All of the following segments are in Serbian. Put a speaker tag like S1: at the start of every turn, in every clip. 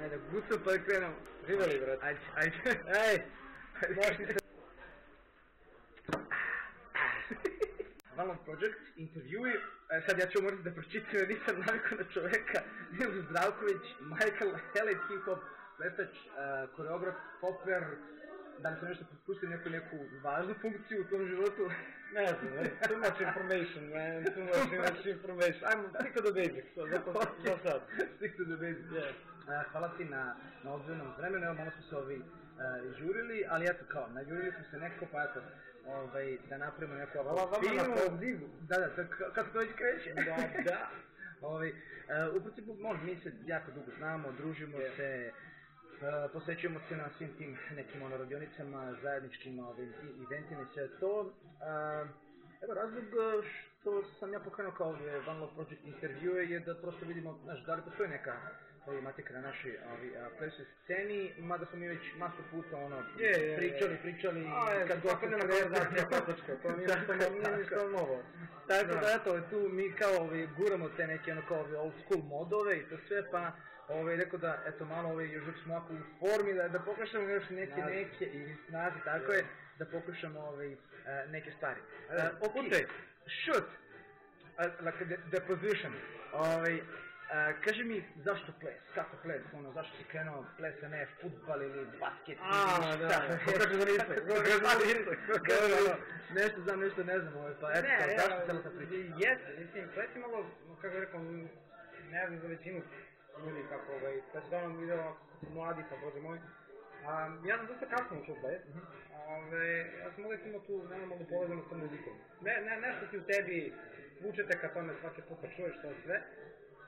S1: Ajde da gucam pa da krenemo.
S2: Živeli, brate.
S1: Ajde, ajde.
S2: Ej,
S1: Možeš se... Valon Project, intervjui, e, sad ja ću morati da pročitam nisam navikao na čoveka, Nilo Zdravković, Michael Hellet, hip hop, pletač, uh, koreograf, poper, da li sam nešto propustio neku, neku važnu funkciju u tom životu?
S2: ne znam, too much information, man, too much, too much information. I'm stick to the basics, so zato,
S1: Okay.
S2: za sad.
S1: Stick to the basics.
S2: Yeah.
S1: Uh, hvala ti na, na odvojenom vremenu, evo malo smo se ovi uh, žurili, ali eto kao, nažurili smo se nekako, pa eto, ovaj, da napravimo neku ovako
S2: Hvala vama na pozivu.
S1: Da, da, to, ka- kako to već kreće.
S2: Da, da.
S1: Ovaj, uh, u principu, možda, mi se jako dugo znamo, družimo
S2: Je.
S1: se, uh, posvećujemo se na svim tim nekim ono, radionicama, zajedničkim ovim, eventima i sve to. Uh, evo, razlog što sam ja pokrenuo kao One Love Project intervjue je da prosto vidimo, znaš, da li postoji neka problematika na našoj ovi, uh, plesnoj sceni, mada smo mi već masu puta ono,
S2: Je, je, je.
S1: pričali, pričali,
S2: A, je,
S1: kad god sretne-
S2: konverzacija klasična, to nije ništa
S1: je,
S2: nije ništa
S1: je.
S2: novo.
S1: Tako
S2: Da.
S1: da, eto, tu mi kao ovi, guramo te neke ono kao ovi old school modove i to sve, pa ovaj, rekao da, eto, malo ovaj, još uvijek smo ovako u formi, da, da pokušamo još neke, neke, i snazi, tako je, da pokušamo ovaj, neke stvari. Uh, ok, shoot, uh, like the, the position, ovaj, Uh, kaži mi zašto ples, kako ples, ono, zašto si krenuo ples, a ne futbal ili basket
S2: A,
S1: ili
S2: da,
S1: šta,
S2: da, kaže da niste, ko kaže da niste, ko kaže da
S1: nešto znam, nešto ne znam, ovaj, pa eto,
S2: Ne, ja,
S1: zašto ta priča?
S2: Jeste, mislim, ples je malo, kako bih rekao, ne znam za većinu ljudi kako, ovaj, kad se davno video ako su mladi, pa bože moj, a, ja sam dosta kasno ušao u ples, ove, ja sam uvijek imao tu nenormalnu povezanost sa muzikom. Ne, ne, nešto ti u tebi vučete kad tome svake puta čuješ to sve,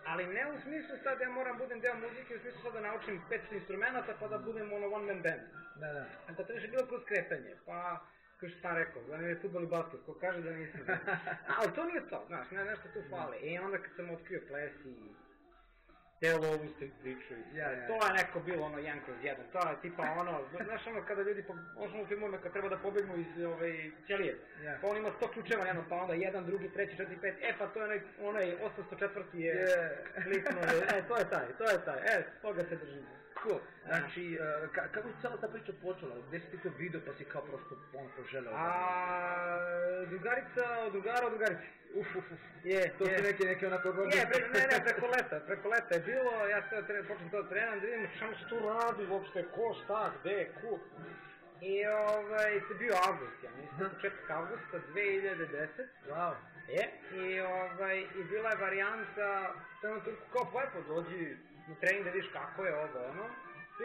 S2: ali ne u smislu sad ja moram budem deo muzike, u smislu sad da naučim 500 instrumenta pa da budem ono one man band.
S1: Da, da.
S2: A to treće bilo kroz kretanje, pa kao što sam rekao, da je futbol i basket, ko kaže da nisam. Ali to nije to, znaš, ne, nešto tu fali. I onda kad sam otkrio ples i celo ovu priču
S1: Ja, ja,
S2: to je neko bilo ono jedan kroz jedan, to je tipa ono, znaš ono kada ljudi, po, možda u filmovima kad treba da pobegnu iz ove ćelije,
S1: Ja.
S2: pa on ima 100 ključeva jedno, pa onda jedan, drugi, treći, četiri, pet, e pa to je onaj, onaj 804 je
S1: Je.
S2: kliknuo, e to je taj, to je taj, e, toga se držimo.
S1: Cool. Znači, ka, kako je cela ta priča počela? Gde si ti to video pa si kao prosto on poželeo?
S2: A drugarica od drugara od drugarice.
S1: uf, uf, uf.
S2: Je,
S1: To
S2: je.
S1: su neke, neke onako
S2: Je, pre, ne, ne, preko leta, preko leta je bilo, ja sad tre, počnem to da trenam, da vidim šta se tu radi uopšte, ko, šta, gde, ku. I ovaj, se bio avgust, ja mislim, početak avgusta 2010.
S1: Wow.
S2: Je, i ovaj, i bila je varijanta, to je ono kao lepo dođi na trening da vidiš kako je ovo, ono.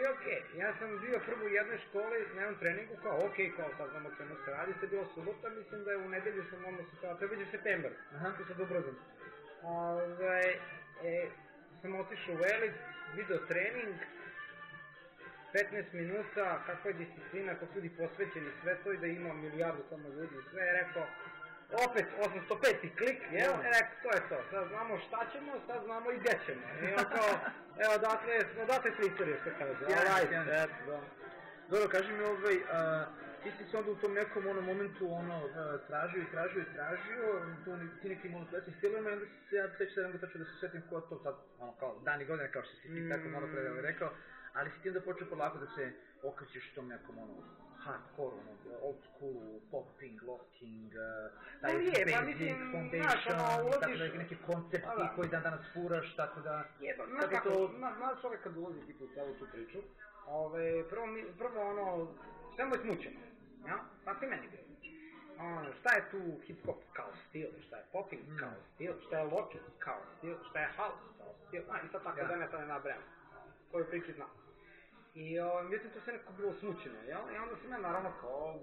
S2: I okej, ja sam bio prvo u jednoj školi na jednom treningu, kao okej, kao sad znam o čemu se radi, to je bilo subota, mislim da je u nedelju sam onda se kao, to je u septembar,
S1: Aha.
S2: tu sad ubrzam. Ove, e, sam otišao u Elit, video trening, 15 minuta, kakva je disciplina, kako ljudi posvećeni sve to i da ima milijardu tamo ljudi, sve je rekao, opet 805 klik, jel?
S1: Da.
S2: E, rekao, to je to, sad znamo šta ćemo, sad znamo i gde ćemo. I on kao, evo, odatle se istorije, što kaže. Alright,
S1: sjajno.
S2: eto, da.
S1: Dobro, kaži mi ovaj, uh, ti si se onda u tom nekom onom momentu ono, tražio i tražio i tražio, tu ni- ti nekim ono plesnim stilovima i onda si se, ja se onda tačno da se setim ko to sad, ono kao dani godine kao što si ti tako malo pre ovaj rekao, ali si ti onda počeo polako da se okrećeš tom nekom ono hardcore, ono, old school, popping, locking, uh, taj
S2: Pa je, pa
S1: basic,
S2: mislim,
S1: foundation,
S2: znaš, ono, ulaziš-
S1: tako da neki, koncepti
S2: Pa da.
S1: koji dan danas furaš, tako da...
S2: Jeba, znaš kako,
S1: to-
S2: zna, zna čovjek kad ulazi tipu u celu tu priču, ove, prvo, mi, prvo ono, sve mu je smućeno, ja? Pa ti meni bilo. Ono, šta je tu hip hop kao stil, šta je popping
S1: Mm.
S2: kao stil, šta je locking kao stil, šta je house kao stil, a i sad tako
S1: Ja.
S2: da ne sad ne nabrajam, koju priču znam. I, o, međutim, to sve nekako bilo smućeno, jel? I onda sam ja naravno kao,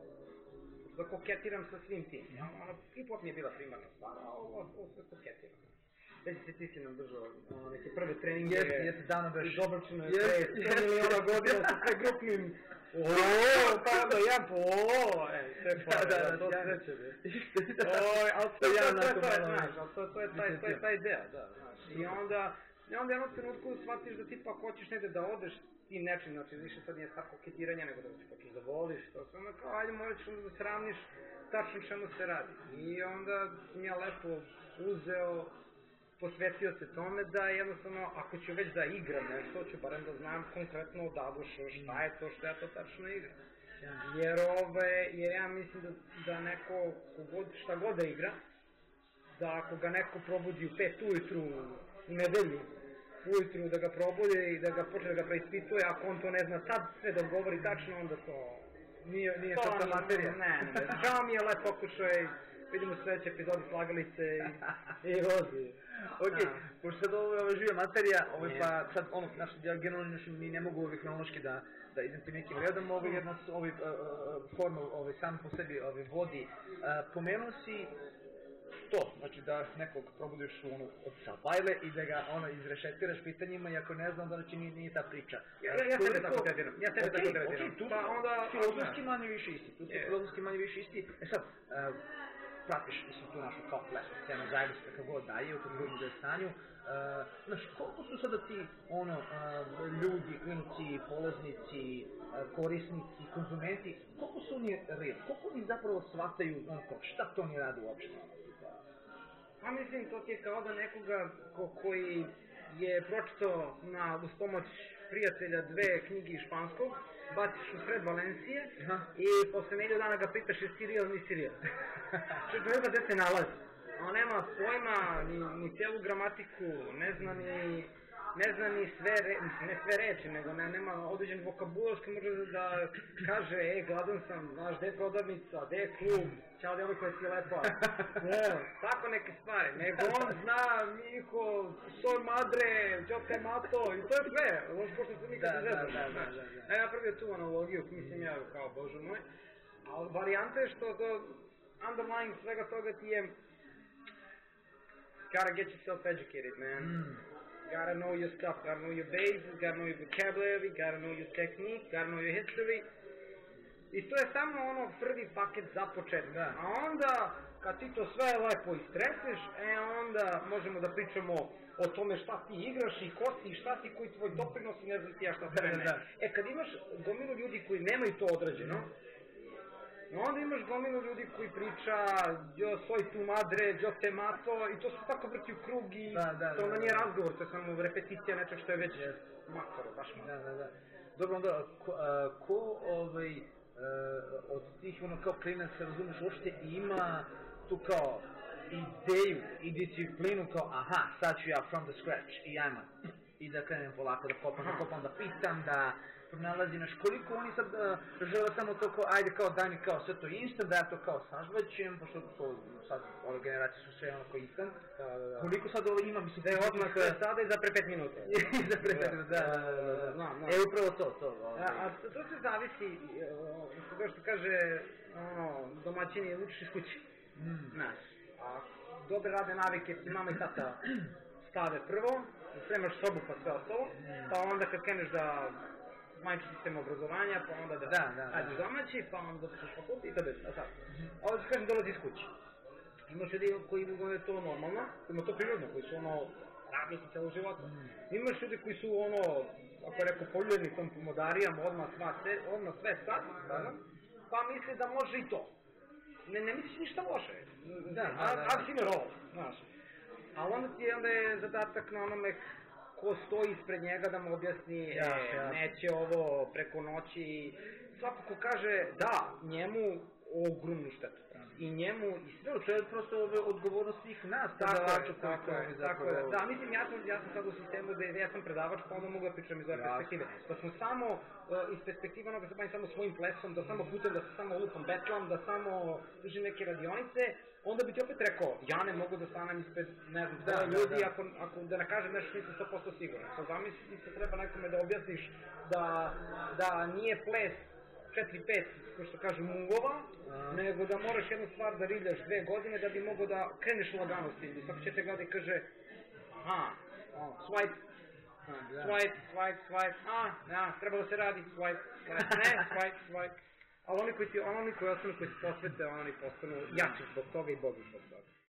S2: da koketiram sa svim tim, jel? Ono, hip hop mi je bila primarna stvar, a ovo, ovo sve koketiram. Već se ti si nam držao ono, neke prve treninge.
S1: Jeste, jeste, davno beš.
S2: Iz obračuna je pre 100
S1: jeste.
S2: miliona godina sa sve grupnim. Ooo, pa onda ja ooo, e, sve pa,
S1: Da, da, da,
S2: to
S1: sjajno.
S2: sreće, be.
S1: Da.
S2: Oj, ali to,
S1: To
S2: to, to, to, to, je, to, to je taj, to je taj deo, da, znaš. I onda, i onda jednog trenutku shvatiš da tipa ako hoćeš negde da odeš tim nečim, znači više sad nije stvar koketiranja, nego da se hoćeš da voliš, to se onda kao, ajde morat ćeš da sravniš tačno čemu se radi. I onda sam ja lepo uzeo posvetio se tome da jednostavno, ako ću već da igram nešto, ću barem da znam konkretno od A do Š šta je to što ja to tačno igram. Jer, ove, jer ja mislim da, da neko, kogod, šta god da igra, da ako ga neko probudi u pet ujutru nedelju, ujutru da ga probudi i da ga počne da ga preispituje, ako on to ne zna sad sve da odgovori tačno, onda to...
S1: Nije, nije
S2: to
S1: ta materija.
S2: Ne, ne, ne. Žao mi je lep pokušaj, vidimo sledećoj epizodi slagalice i, i rozi.
S1: Ok, pošto sad ovo je ova živa materija, ovo
S2: Je.
S1: pa sad ono, znaš, ja generalno znaš, mi ne mogu ovaj hronološki da, da idem tim nekim redom, ovo jedna s- ovaj, uh, uh, forma ovaj, sam po sebi ovaj, vodi. Uh, pomenuo si to, znači da nekog probudiš u ono, od sabajle i da ga ono izrešetiraš pitanjima i ako ne znam da znači nije, nije ta priča.
S2: Ja- ja- ja
S1: koliko-
S2: tako tretiram, ja sebe
S1: Okej,
S2: tako tretiram.
S1: okej, tu
S2: Pa onda-
S1: filozofski manje više isti, tu
S2: Je.
S1: filozofski manje više isti. E sad, uh, pratiš, mislim, tu našu kao plesnu scenu zajedno sa kako god daje, u kako god bude stanju. Uh, znaš, koliko su sada ti, ono, uh, ljudi, klinici, polaznici, uh, korisnici, konzumenti, koliko su oni real, koliko oni zapravo shvataju, ono, kao, šta to oni rade uopšte?
S2: Pa mislim, to ti je kao da nekoga ko, koji je pročitao na, uz pomoć prijatelja dve knjige iz španskog, baciš u sred Valencije
S1: Aha.
S2: i posle nedelju dana ga pitaš jesi real, nisi real. Što ne zna gde se nalazi. On nema pojma, ni, ni celu gramatiku, ne zna ni ne zna ni sve, re, mislim, ne sve reči, nego ne, nema određen vokabular što može da, da kaže, e, gladan sam, znaš, gde je prodavnica, gde je klub, čao djevojko, jesi lepa. Ne, tako neke stvari. Nego on zna, Miho, soj madre, džote mato, i to je sve. On pošto se nikad
S1: Da,
S2: ne
S1: da,
S2: zna.
S1: da, da, da, da.
S2: Je napravio tu analogiju, mislim ja, kao, bože moj. Ali varijanta je što to, underlying svega toga ti je, gotta get yourself educated, man.
S1: Mm.
S2: Gotta know your stuff, gotta know your base, gotta know your vocabulary, gotta know your technique, gotta know your history. I to je samo ono prvi paket za početak.
S1: Da.
S2: A onda, kad ti to sve lepo istreseš, e onda možemo da pričamo o tome šta ti igraš i ko si i šta si, koji tvoj doprinos i ne znam ti ja šta sve
S1: Da, da, da.
S2: E kad imaš gomilu ljudi koji nemaju to odrađeno, onda imaš gomilu ljudi koji priča yo soy tu madre, yo te mato i to se tako vrti u krug i
S1: Da, da,
S2: to onda
S1: da,
S2: nije
S1: da.
S2: razgovor, to je samo repeticija nečeg što je već
S1: Yes.
S2: makaro, baš makaro.
S1: Da, da, da. Dobro, onda, ko, a, ko ovaj, e, od tih, ono, kao klinaca, razumeš, uopšte ima tu kao ideju i disciplinu kao, aha, sad ću ja from the scratch i ajmo, i da krenem polako, da kopam, da kopam, da pitam, da pronalazim, znaš, koliko oni sad uh, žele samo to kao, ajde kao daj mi kao sve to instant, da ja to kao sažvaćem, pošto to sad ove generacije su sve ono kao instant,
S2: Da, da, da.
S1: koliko sad ovo ima, mislim,
S2: Da je odmah
S1: nekih,
S2: sve sada i za pre pet minuta.
S1: za prethodno, da, da, da, da, da.
S2: Znam, znam.
S1: E, upravo to, to. ovaj.
S2: A, a to, se zavisi, e, što kao što kaže, ono, domaćini učiš iz kuće.
S1: Mm.
S2: Znaš, a dobre radne navike mama i tata stave prvo, spremaš sobu pa sve ostalo, pa onda kad kreneš da majči sistem obrazovanja, pa onda da,
S1: Da, da, da.
S2: domaći, pa onda da pišeš fakultet i tada je sad. A ovdje ti kažem dolazi iz kuće. Imaš ljudi koji je to normalno, ima to prirodno, koji su ono radnici celo života. Imaš ljudi koji su ono, ako je rekao, poljeni tom pomodarijama, odmah sva sve, odmah sve sad, da, pa misle da može i to. Ne, ne misliš ništa loše.
S1: Da, da,
S2: A-
S1: da.
S2: Seen it all, znaš. A onda ti je, onda je zadatak na onome ko stoji ispred njega da mu objasni, e,
S1: Jasno, jasno.
S2: neće ovo preko noći. Svako ko kaže da, njemu ogromnu štetu. I njemu, i sve
S1: to je prosto ove odgovornost svih nas,
S2: tako
S1: predavača
S2: je,
S1: koji
S2: tako je, tako
S1: zapravo...
S2: je. Da, mislim, ja sam, ja sam sad u sistemu da ja sam predavač, pa onda mogu da pričam iz ove perspektive. Da smo samo, uh, iz perspektive onoga se bavim samo svojim plesom, da samo putem, da se samo lupam betlam, da samo držim neke radionice, onda bi ti opet rekao, ja ne mogu da stanem ispred, ne znam,
S1: Da,
S2: da,
S1: da,
S2: ljudi,
S1: da.
S2: ako, ako da ne kažem nešto nisam 100% siguran. Sad zamisli se treba nekome da objasniš da, da nije ples 4-5, ko što kažu, mungova,
S1: A.
S2: nego da moraš jednu stvar da riljaš dve godine da bi mogao da kreneš lagano s tim. I svako će te gleda i kaže, aha, ono, swipe,
S1: Da.
S2: swipe, swipe, swipe, a, da, treba da se radi, swipe, swipe, ne, swipe, swipe. Ali oni koji ti, oni koji ostanu, koji se posvete, oni postanu jači zbog toga i bolji zbog toga.